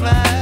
fly.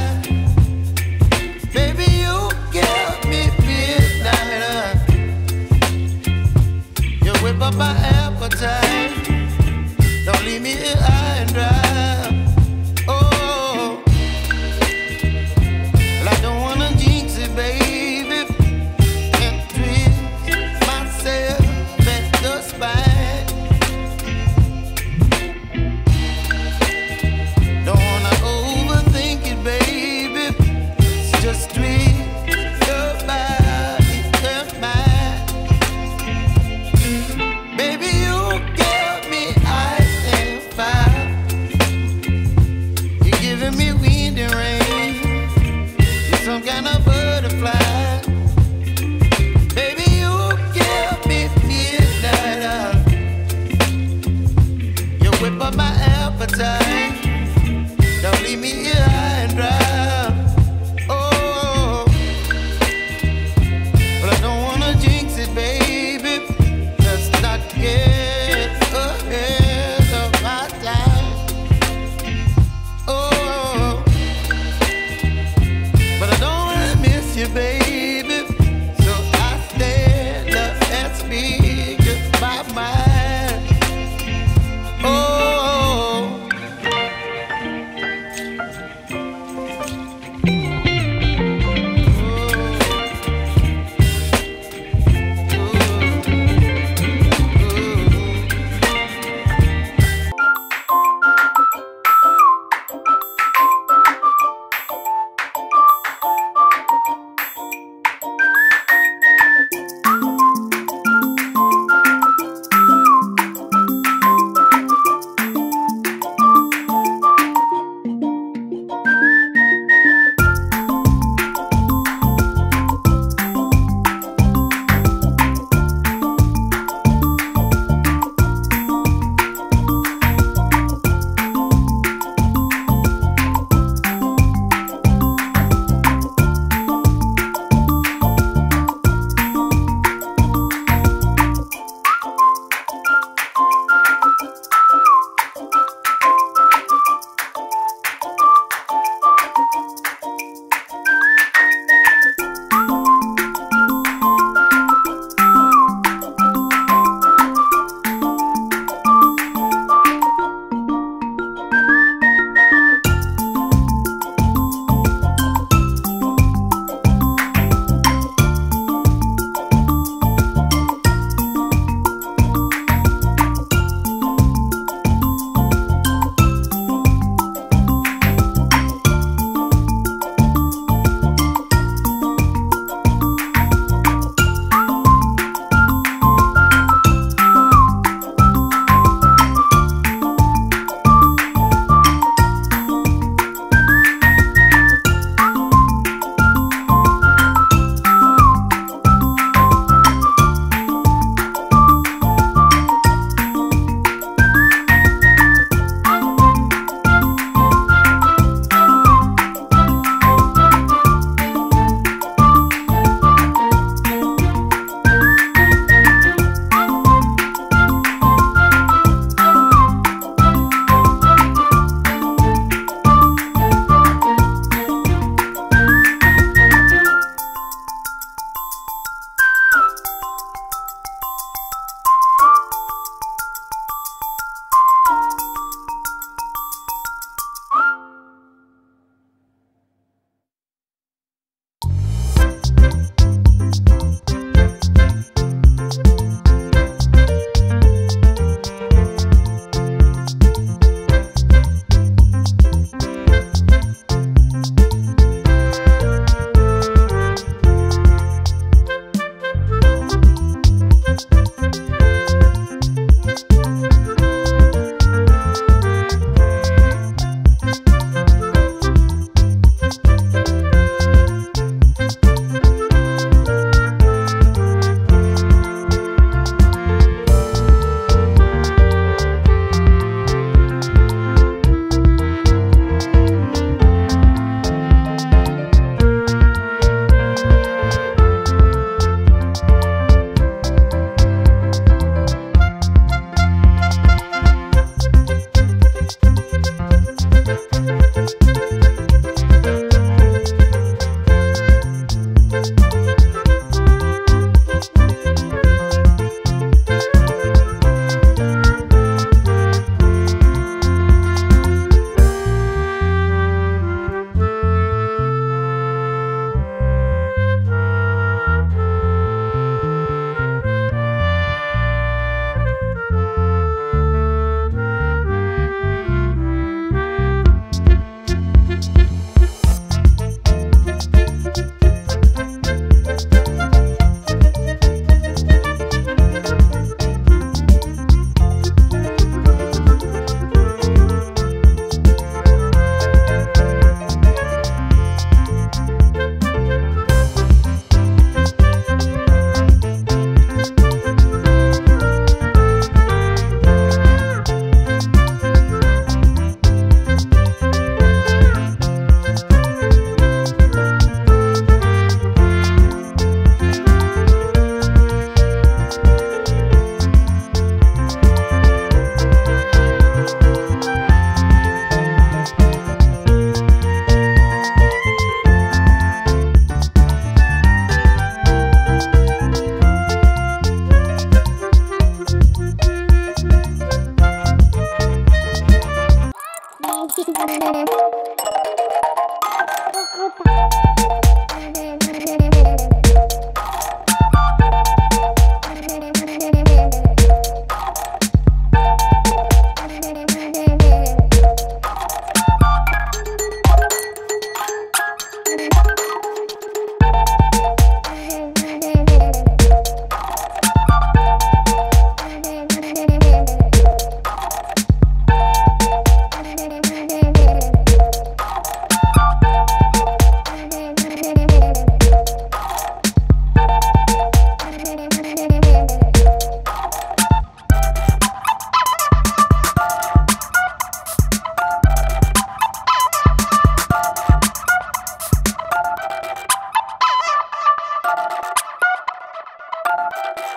you